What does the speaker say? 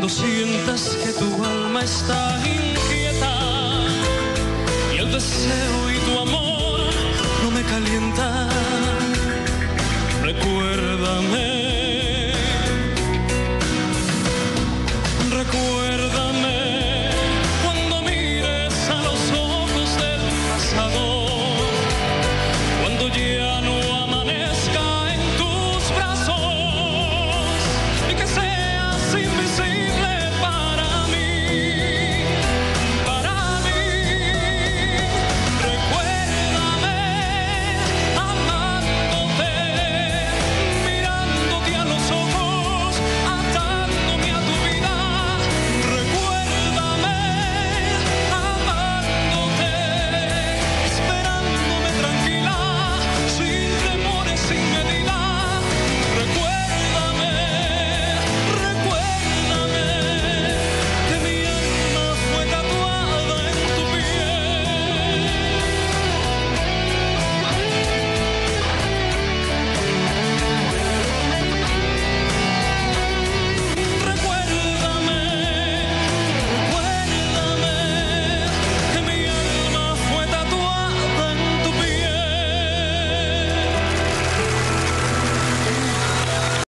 cuando sientas que tu alma está inquieta y el deseo y tu amor no me calientan, recuérdame. Recuérdame cuando mires a los ojos del pasado, cuando llegues